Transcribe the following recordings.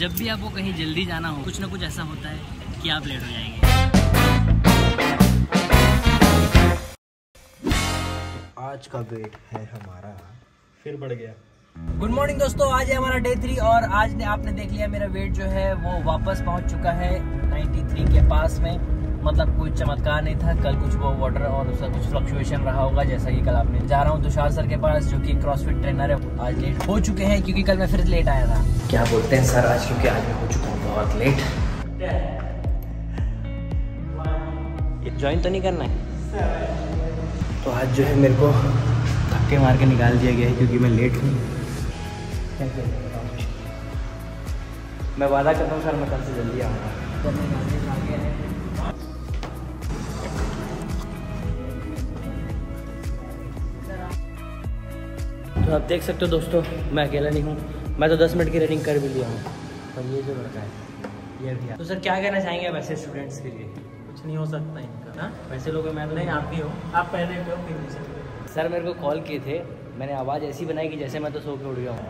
जब भी आपको कहीं जल्दी जाना हो, कुछ ना कुछ ऐसा होता है कि आप लेट हो जाएँगे। आज का वेट है हमारा, फिर बढ़ गया। गुड मॉर्निंग दोस्तों, आज है हमारा डे थ्री और आज ने आपने देख लिया, मेरा वेट जो है वो वापस पहुँच चुका है 93 के पास में। मतलब कोई चमत्कार नहीं था। कल कुछ वो वाटर और उसका कुछ फ्लक्चुएशन रहा होगा जैसा कि कल आपने जा रहा हूँ तुषार सर के पास जो कि क्रॉसफिट ट्रेनर है। आज लेट हो चुके हैं क्योंकि कल मैं फिर लेट आया था। क्या बोलते हैं सर? आज क्योंकि आज मैं हो चुका हूँ बहुत लेट ज्वाइन तो नहीं करना है? तो आज जो है मेरे को धक्के मार के निकाल दिया गया है क्योंकि मैं लेट हूँ। मैं वादा करता हूँ सर मैं कल से जल्दी आऊँगा। तो मैं तो आप देख सकते हो दोस्तों मैं अकेला नहीं हूँ। मैं तो 10 मिनट की रनिंग कर भी लिया हूँ। पर ये जो लड़का है ये भी तो सर क्या कहना चाहेंगे वैसे स्टूडेंट्स के लिए? कुछ नहीं हो सकता इनका ना? वैसे लोगों मैं तो नहीं आप भी हो। आप पहले पे हो फिर सर। मेरे को कॉल किए थे। मैंने आवाज़ ऐसी बनाई कि जैसे मैं तो सो के उठ गया हूँ।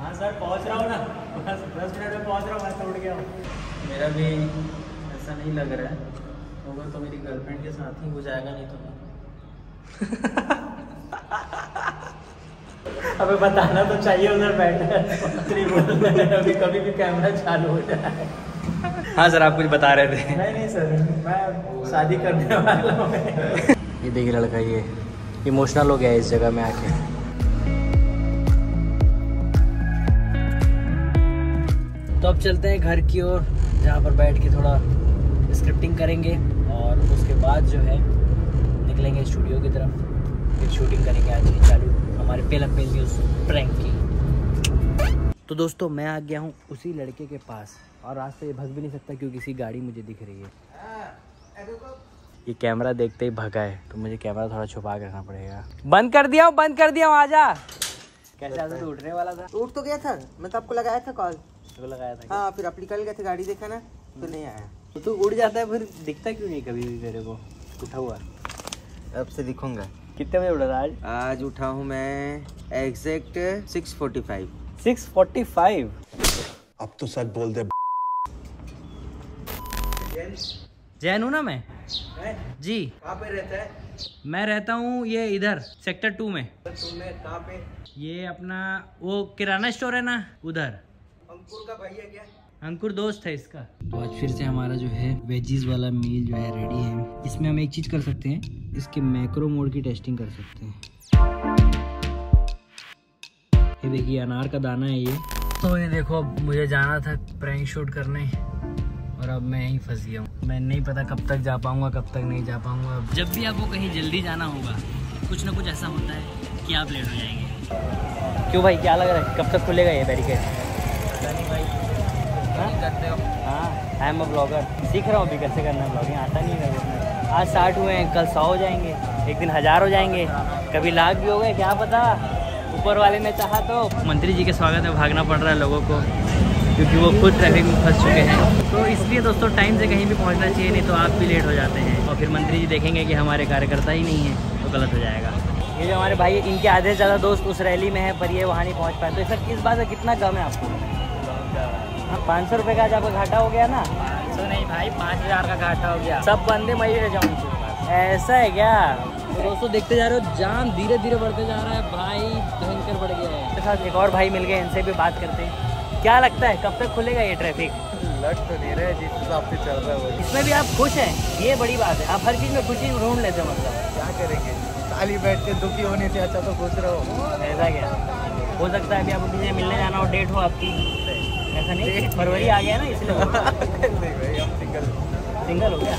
हाँ सर पहुँच रहा हूँ ना। बस दस मिनट में पहुँच रहा हूँ मैं तो उठ गया हूँ। मेरा भी ऐसा नहीं लग रहा है। होगा तो मेरी गर्लफ्रेंड के साथ ही हो जाएगा नहीं तो अबे बताना तो चाहिए उधर बैठा। अभी कभी भी कैमरा चालू हो जाए। हाँ सर आप कुछ बता रहे थे। नहीं नहीं सर मैं शादी करने वाला हूँ। ये देखिए लड़का ये इमोशनल हो गया इस जगह में आके। तो अब चलते हैं घर की ओर जहाँ पर बैठ के थोड़ा स्क्रिप्टिंग करेंगे और उसके बाद जो है निकलेंगे स्टूडियो की तरफ़। फिर शूटिंग करेंगे आज की चालू। हमारे पहला पेल न्यूज़ प्रैंक की। तो दोस्तों मैं आ गया हूँ उसी लड़के के पास। और रास्ते ये भग भी नहीं सकता क्योंकि किसी गाड़ी मुझे दिख रही है। ये कैमरा देखते ही भगा है तो मुझे कैमरा थोड़ा छुपा के रखना पड़ेगा। बंद कर दिया हूँ बंद कर दिया हूँ आजा। कैसे आज? तो उठने वाला था? उठ तो गया था। मैं तो आपको लगाया था कॉल तो लगाया था हाँ फिर आप निकल गए थे गाड़ी देखा ना तो नहीं आया। तो तू उड़ जाता है फिर दिखता क्यों नहीं कभी भी मेरे को? उठा हुआ। अब से दिखूँगा। कितने बजे उड़ा था आज? आज उठा हूँ मैं exact six forty five six forty five अब तो सच बोल दे। जैन हूँ ना मैं? है? जी। कहाँ पे रहता है? मैं रहता हूँ ये इधर सेक्टर टू में। कहाँ पे? ये अपना वो किराना स्टोर है ना उधर। अंकुर का भैया क्या? अंकुर दोस्त है इसका। तो आज फिर से हमारा जो है वेजीज वाला मील जो है रेडी है। इसमें हम एक चीज़ कर सकते हैं इसके मैक्रो मोड की टेस्टिंग कर सकते हैं। ये देखिए अनार का दाना है ये। तो ये देखो अब मुझे जाना था प्रैंक शूट करने और अब मैं यहीं फंस गया हूँ। मैं नहीं पता कब तक जा पाऊँगा कब तक नहीं जा पाऊँगा। जब भी आपको कहीं जल्दी जाना होगा कुछ ना कुछ ऐसा होता है कि आप लेट हो जाएँगे। क्यों भाई क्या लग रहा है? कब तक खुलेगा ये बैरिकेड करते हो। हाँ। आई एम अ ब्लॉगर सीख रहा हूँ अभी कैसे करना है ब्लॉगिंग आता नहीं है मेरे आज साठ हुए हैं कल सौ हो जाएँगे एक दिन हज़ार हो जाएँगे। कभी लाख भी हो गए क्या पता? ऊपर वाले ने चाहा तो। मंत्री जी के स्वागत में भागना पड़ रहा है लोगों को क्योंकि वो खुद ट्रैफ़िक में फंस चुके हैं। तो इसलिए दोस्तों टाइम से कहीं भी पहुँचना चाहिए नहीं तो आप भी लेट हो जाते हैं। और फिर मंत्री जी देखेंगे कि हमारे कार्यकर्ता ही नहीं है तो गलत हो जाएगा। ये जो हमारे भाई इनके आधे से ज़्यादा दोस्त उस रैली में है पर ये वहाँ नहीं पहुँच पाए। तो सर किस बात का कितना कम है आपको? पाँच सौ रुपये का आज आपका घाटा हो गया ना? तो नहीं भाई पाँच हज़ार का घाटा हो गया। सब बंदे मैं ही रह जाऊँ ऐसा है क्या? तो दोस्तों देखते जा रहे हो जाम धीरे धीरे बढ़ते जा रहा है। भाई भयंकर बढ़ गया है। साथ एक और भाई मिल गए इनसे भी बात करते हैं। क्या लगता है कब तक खुलेगा ये ट्रैफ़िक लट तो नहीं रहे जिस हिसाब से चल रहा है इसमें भी आप खुश हैं? ये बड़ी बात है। आप हर चीज़ में खुशी ढूंढ लेते हो मतलब। क्या करेंगे? खाली बैठ के दुखी होने से अच्छा तो खुश रहो। ऐसा क्या? हो सकता है अभी आपको किसी मिलने जाना हो डेट हो आपकी। नहीं फरवरी आ गया ना इसलिए नहीं भाई हम सिंगल सिंगल हो गया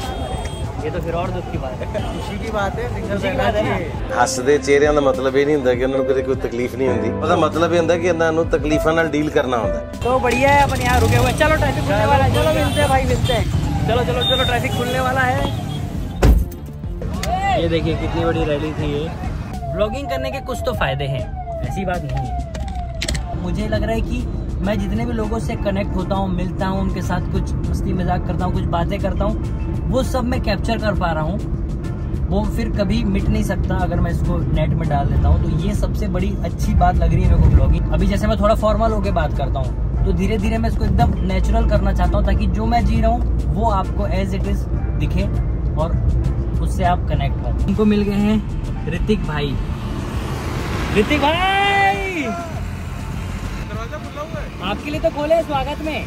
ये तो फिर और दुख की बात है खुशी की बात है सिंगल खुशी की रहना बात है ना? चाहिए ਹੱਸਦੇ ਚਿਹਰਿਆਂ ਦਾ ਮਤਲਬ ਇਹ ਨਹੀਂ ਹੁੰਦਾ ਕਿ ਉਹਨਾਂ ਨੂੰ ਕਦੇ ਕੋਈ ਤਕਲੀਫ ਨਹੀਂ ਹੁੰਦੀ ਉਹਦਾ ਮਤਲਬ ਇਹ ਹੁੰਦਾ ਕਿ ਇਹਨਾਂ ਨੂੰ ਤਕਲੀਫਾਂ ਨਾਲ ਡੀਲ ਕਰਨਾ ਹੁੰਦਾ तो बढ़िया है अपन यहाँ रुके हुए हैं। चलो ट्रैफिक खुलने वाला है चलो मिलते हैं भाई मिलते हैं चलो चलो चलो ट्रैफिक खुलने वाला है ये देखिए कितनी बड़ी रैली थी ये ब्लॉगिंग करने के कुछ तो फायदे हैं ऐसी बात नहीं है मुझे लग रहा है कि मैं जितने भी लोगों से कनेक्ट होता हूँ, मिलता हूँ, उनके साथ कुछ मस्ती मज़ाक करता हूँ, कुछ बातें करता हूँ, वो सब मैं कैप्चर कर पा रहा हूँ। वो फिर कभी मिट नहीं सकता अगर मैं इसको नेट में डाल देता हूँ। तो ये सबसे बड़ी अच्छी बात लग रही है मेरे को ब्लॉगिंग अभी जैसे मैं थोड़ा फॉर्मल होकर बात करता हूँ तो धीरे धीरे मैं इसको एकदम नेचुरल करना चाहता हूँ, ताकि जो मैं जी रहा हूँ, वो आपको एज इट इज़ दिखे और उससे आप कनेक्ट हो। उनको मिल गए हैं ऋतिक भाई। ऋतिक भाई! आपके लिए तो खोले स्वागत में।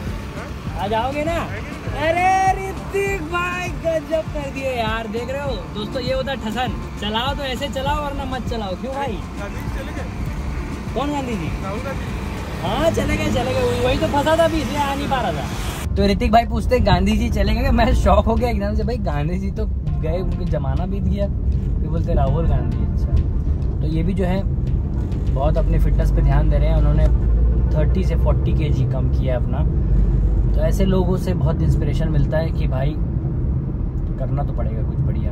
आ जाओगे ना? अरे ऋतिक भाई, गजब कर दिए यार, देख रहे हो? दोस्तों, ये होता ठसन। चलाओ तो ऐसे चलाओ, वरना मत चलाओ। क्यों भाई? कौन गांधी जी? हाँ चले गए चले गए। वही तो फंसा था अभी, इसलिए आ नहीं पा रहा था। तो ऋतिक भाई पूछते, गांधी जी चले गए? मैं शौक हो गया एकदम से, भाई, गांधी जी तो गए, उनके जमाना बीत गया। फिर बोलते, राहुल गांधी अच्छा। तो ये भी जो है, बहुत अपने फिटनेस पे ध्यान दे रहे हैं। उन्होंने थर्टी से फोर्टी के जी कम किया है अपना। तो ऐसे लोगों से बहुत इंस्पिरेशन मिलता है कि भाई, करना तो पड़ेगा, कुछ बढ़िया।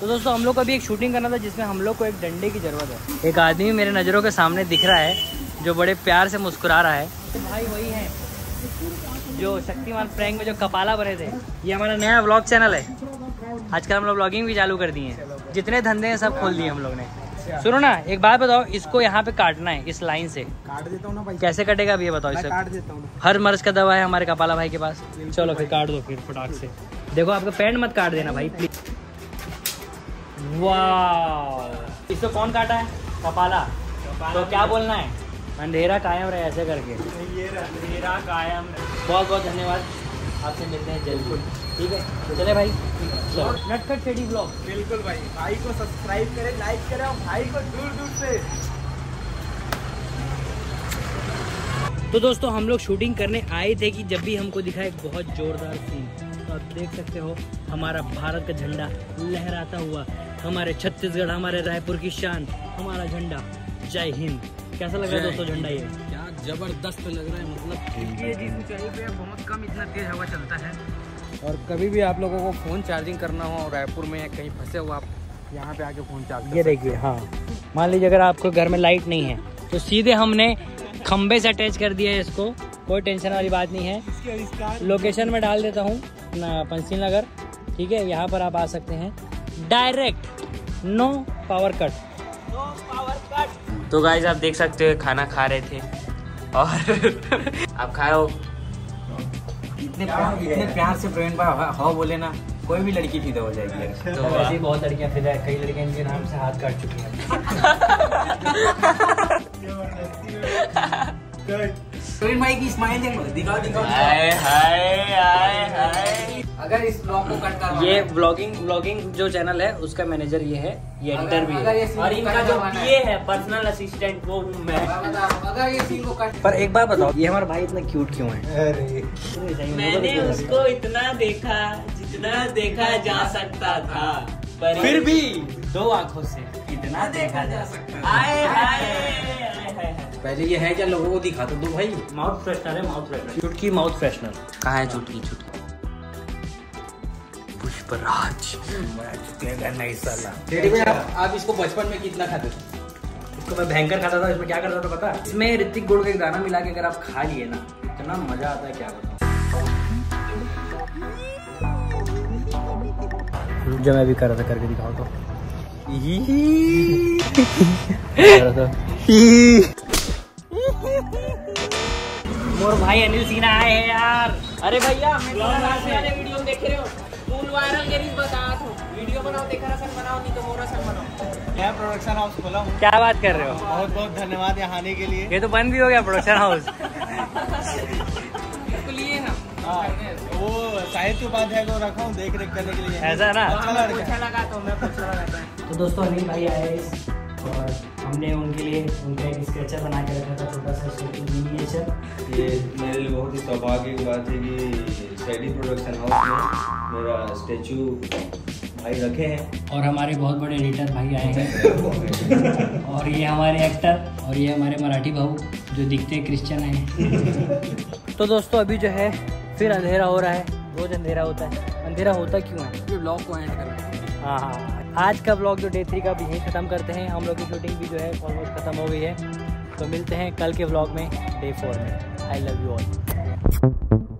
तो दोस्तों, हम लोग को अभी एक शूटिंग करना था, जिसमें हम लोग को एक डंडे की ज़रूरत है। एक आदमी मेरे नज़रों के सामने दिख रहा है, जो बड़े प्यार से मुस्कुरा रहा है। तो भाई, वही है। जो शक्तिमान प्रैंक में जो कपाला बने थे, ये हमारा नया ब्लॉग चैनल है। आजकल हम लोग ब्लॉगिंग भी चालू कर दिए हैं। जितने धंधे हैं, सब खोल दिए हम लोग ने। सुनो ना एक बात बताओ इसको यहाँ पे काटना है इस लाइन से। काट देता हूँ ना भाई। कैसे कटेगा अब ये बताओ इसे काट देता हूँ। हर मर्ज का दवा है हमारे कपाला भाई के पास। चलो फिर काट दो फिर फटाक से। देखो आपका पैंट मत काट देना भाई प्लीज़ वाह। इसको कौन काटा है? कपाला। तो क्या बोलना है? अंधेरा कायम रहे ऐसे करके। अंधेरा कायम बहुत बहुत धन्यवाद। आपसे मिलते हैं जल्दी। ठीक है? तो चले भाई। नटखट टेडी ब्लॉग बिल्कुल भाई। भाई को सब्सक्राइब करें लाइक करें और भाई को दूर दूर से। तो दोस्तों हम लोग शूटिंग करने आए थे कि जब भी हमको दिखा एक बहुत जोरदार सीन तो आप देख सकते हो हमारा भारत का झंडा लहराता हुआ हमारे छत्तीसगढ़ हमारे रायपुर की शान हमारा झंडा। जय हिंद। कैसा लग रहा है दोस्तों झंडा ये? ज़बरदस्त लग रहा है मतलब ये जिस ऊंचाई पे बहुत कम इतना तेज हवा चलता है। और कभी भी आप लोगों को फ़ोन चार्जिंग करना हो रायपुर में या कहीं फंसे हो आप यहाँ पे आके फ़ोन चार्ज ये देखिए हाँ। मान लीजिए अगर आपको घर में लाइट नहीं है तो सीधे हमने खम्बे से अटैच कर दिया है इसको। कोई टेंशन वाली बात नहीं है। लोकेशन में डाल देता हूँ अपना पंसी नगर ठीक है? यहाँ पर आप आ सकते हैं। Direct no power cut no power cut तो गाइज़ आप देख सकते हो खाना खा रहे थे। और आप खाओ। इतने प्यार इतने प्यार से प्रवीण भाई हो बोले ना कोई भी लड़की फिदा हो जाएगी तो ऐसी बहुत लड़कियाँ फिदा है। कई लड़कियाँ इनके नाम से हाथ काट चुकी हैं। प्रवीण भाई की स्माइल देखो दिखाओ दिखाओ हाय हाय हाय हाय। अगर इस ब्लॉग को कट करवा ये ब्लॉगिंग ब्लॉगिंग जो चैनल है उसका मैनेजर ये है ये एडिटर भी ये है और इनका जो है। पीए है पर्सनल असिस्टेंट वो हूँ मैं। अगर ये सीन को कट पर एक बात बताओ ये हमारा भाई इतना क्यूट क्यों है? मैंने उसको इतना देखा जितना देखा जा सकता था पर फिर भी दो आँखों से इतना देखा जा सकता आए हाय पहले ये है क्या? लोगों को दिखा तो दो भाई। माउथ फ्रेशनर है माउथ फ्रेशनर चुटकी माउथ फ्रेशनर कहाँ है चुटकी? चुटकी। पुष्पराज नहीं साला आप, आप इसको बचपन में कितना खाते थे? इसको मैं भयंकर खाता था इसमें क्या करता था पता? है इसमें ऋतिक गुड़ का एक दाना मिला के अगर आप खा लिए ना इतना मज़ा आता है क्या बताऊँ। रुक जा मैं भी कर रहा था करके दिखाओ तो। मोर भाई अनिल सिन्हा आए हैं यार। अरे भैया मैं वीडियो देखे रहे हो। वायरल बता तो वीडियो बनाओ देखा रसन बनाओ नहीं तो मोरा सन बनाओ। मैं प्रोडक्शन हाउस खोला हूँ? क्या बात कर रहे हो? बहुत बहुत धन्यवाद यहाँ आने के लिए। ये तो बंद भी हो गया प्रोडक्शन हाउस लिए ना। हाँ, वो साहित्य उपाध्याय को रखा हूँ देख रेख करने के लिए। ऐसा ना? अच्छा अच्छा लगा तो मैं अच्छा लगा तो दोस्तों अनिल भाई आए और हमने उनके लिए उनका एक स्केचर बना के रखा था छोटा सा मिनिएचर ये मेरे लिए बहुत ही सौभाग्य की बात है कि स्टडी प्रोडक्शन हाउस में मेरा स्टेचू भाई रखे हैं। और हमारे बहुत बड़े एडिटर भाई आए हैं। और ये हमारे एक्टर और ये हमारे मराठी भाऊ जो दिखते हैं क्रिश्चियन हैं। तो दोस्तों अभी जो है फिर अंधेरा हो रहा है। रोज अंधेरा होता है। अंधेरा होता क्यों है? ब्लॉग को एंड कर हाँ। हाँ आज का ब्लॉग जो डे थ्री का भी यहीं ख़त्म करते हैं। हम लोग की शूटिंग भी जो है ऑलमोस्ट ख़त्म हो गई है। तो मिलते हैं कल के ब्लॉग में डे फोर में। I love you all